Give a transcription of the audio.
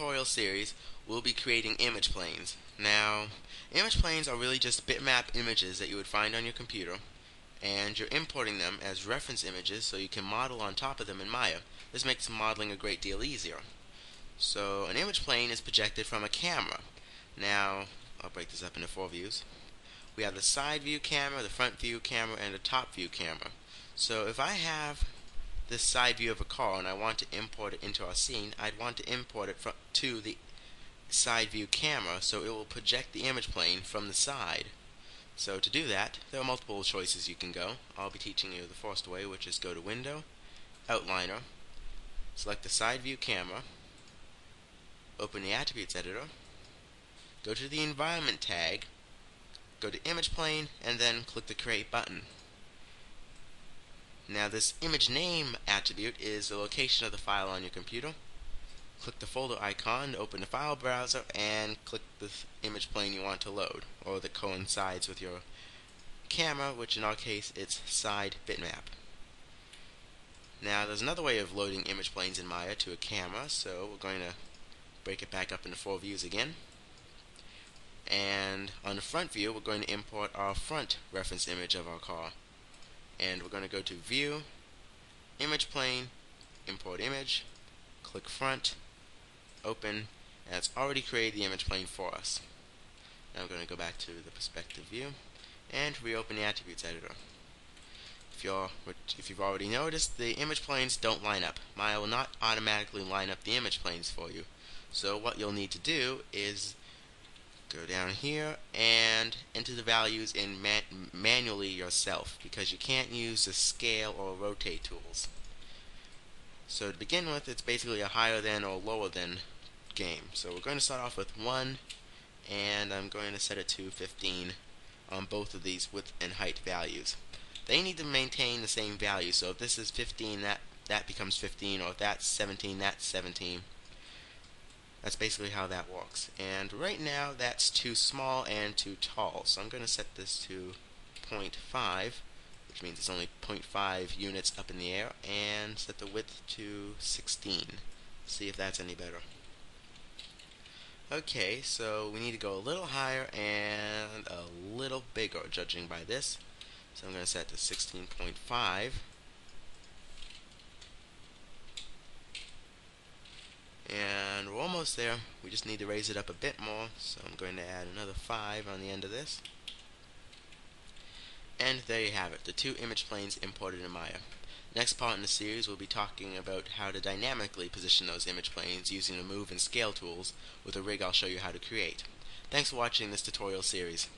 tutorial series, we'll be creating image planes. Now, image planes are really just bitmap images that you would find on your computer, and you're importing them as reference images so you can model on top of them in Maya. This makes modeling a great deal easier. So, an image plane is projected from a camera. Now, I'll break this up into four views. We have the side view camera, the front view camera, and the top view camera. So if I have this side view of a car and I want to import it into our scene, I'd want to import it to the side view camera so it will project the image plane from the side. So to do that, there are multiple choices you can go. I'll be teaching you the first way, which is go to Window, Outliner, select the side view camera, open the Attributes Editor, go to the Environment tag, go to Image Plane, and then click the Create button. Now this image name attribute is the location of the file on your computer. Click the folder icon to open the file browser and click the image plane you want to load or that coincides with your camera, which in our case it's side bitmap. Now there's another way of loading image planes in Maya to a camera, so we're going to break it back up into four views again. And on the front view, we're going to import our front reference image of our car and we're going to go to view image plane import image click front open and it's already created the image plane for us. Now I'm going to go back to the perspective view and reopen the attributes editor. If you're if you've already noticed the image planes don't line up. Maya will not automatically line up the image planes for you. So what you'll need to do is go down here and enter the values in man manually yourself because you can't use the scale or rotate tools. So to begin with, it's basically a higher than or lower than game. So we're going to start off with 1 and I'm going to set it to 15 on both of these width and height values. They need to maintain the same value, so if this is 15, that, that becomes 15, or if that's 17, that's 17. That's basically how that works. And right now that's too small and too tall. So I'm going to set this to 0.5, which means it's only 0.5 units up in the air, and set the width to 16. See if that's any better. Okay, so we need to go a little higher and a little bigger, judging by this. So I'm going to set to 16.5. and we're almost there. We just need to raise it up a bit more so I'm going to add another 5 on the end of this. And there you have it the two image planes imported in Maya. Next part in the series we'll be talking about how to dynamically position those image planes using the move and scale tools with a rig I'll show you how to create. Thanks for watching this tutorial series